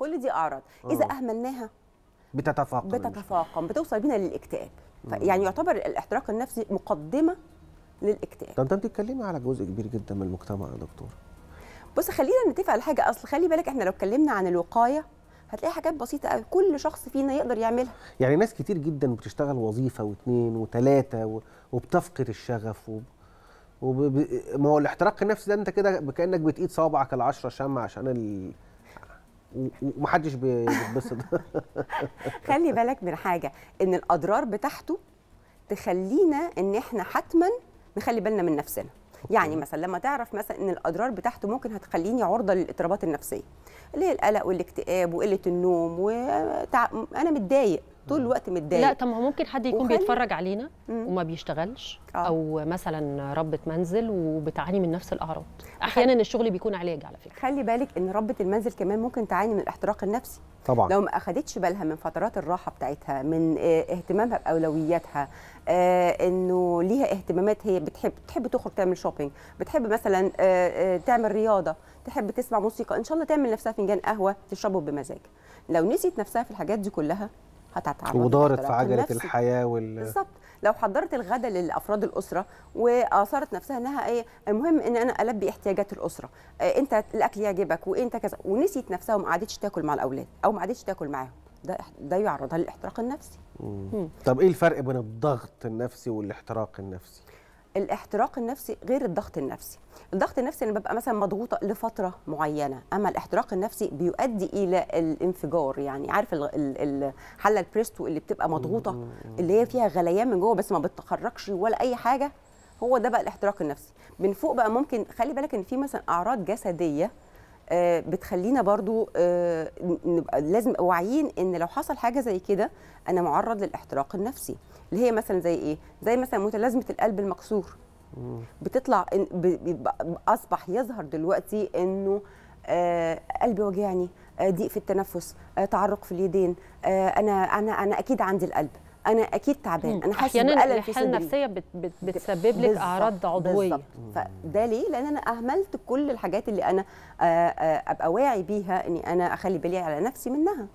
كل دي أعراض. إذا آه. أهملناها بتتفاقم بتتفاقم بتوصل بينا للاكتئاب. يعني يعتبر الاحتراق النفسي مقدمة للاكتئاب. ده أنت بتتكلمي على جزء كبير جدا من المجتمع يا دكتور. بص خلينا نتفق على حاجة. أصل خلي بالك إحنا لو اتكلمنا عن الوقاية هتلاقي حاجات بسيطة قوي كل شخص فينا يقدر يعملها. يعني ناس كتير جدا بتشتغل وظيفة واثنين وثلاثه و... وبتفقد الشغف. وب... ب... ما هو الاحتراق النفسي ده أنت كده كانك بتقيد صوابعك العشرة شمع عشان ال... ومحدش بي- بيتبسط. خلي بالك من حاجة إن الأضرار بتاعته تخلينا إن إحنا حتما نخلي بالنا من نفسنا. يعني مثلا لما تعرف مثلا إن الأضرار بتاعته ممكن هتخليني عرضة للاضطرابات النفسية اللي هي القلق والاكتئاب وقلة النوم وتع... أنا متضايق. طول الوقت متضايق. لا طب ما هو ممكن حد يكون وخلي- بيتفرج علينا مم. وما بيشتغلش آه. أو مثلا ربة منزل وبتعاني من نفس الأعراض. أحيانا الشغل بيكون علاج على فكرة. خلي بالك إن ربة المنزل كمان ممكن تعاني من الاحتراق النفسي. طبعا. لو ما أخدتش بالها من فترات الراحة بتاعتها من آه، اهتمامها بأولوياتها آه، إنه ليها اهتمامات هي بتحب تحب تخرج تعمل شوبينج بتحب مثلا آه، آه، تعمل رياضة تحب تسمع موسيقى إن شاء الله تعمل نفسها فنجان قهوة تشربه بمزاج. لو نسيت نفسها في الحاجات دي كلها هتتعرض ودارت في عجلة. الحياة وال بالظبط. لو حضرت الغدا لافراد الأسرة واثرت نفسها إنها إيه المهم إن أنا ألبي احتياجات الأسرة. آه، أنت الأكل يعجبك وإنت كذا ونسيت نفسها وما قعدتش تاكل مع الأولاد أو ما قعدتش تاكل معاهم. ده ده يعرضها للاحتراق النفسي. مم. طب إيه الفرق بين الضغط النفسي والاحتراق النفسي؟ الاحتراق النفسي غير الضغط النفسي. الضغط النفسي أنا ببقى مثلا مضغوطة لفترة معينة أما الاحتراق النفسي بيؤدي إلى الانفجار يعني عارف ال- ال- الحله البريستو اللي بتبقى مضغوطة اللي هي فيها غليان من جوه بس ما بتخرجش ولا أي حاجة هو ده بقى الاحتراق النفسي. من فوق بقى ممكن خلي بالك إن في مثلا أعراض جسدية بتخلينا برضو آه، نبقى لازم واعيين إن لو حصل حاجة زي كده أنا معرض للاحتراق النفسي اللي هي مثلا زي إيه؟ زي مثلا متلازمه القلب المكسور. بتطلع أصبح يظهر دلوقتي إنه آه قلبي وجعني آه ضيق في التنفس آه تعرق في اليدين آه أنا أنا أنا أكيد عندي القلب. أنا أكيد تعبان. أنا حاسس في الحاله النفسية بت بت بتسبب لك أعراض عضوية. فده ليه؟ لأن أنا أهملت كل الحاجات اللي أنا آه، آه، أبقى واعي بيها إني أنا أخلي بالي على نفسي منها.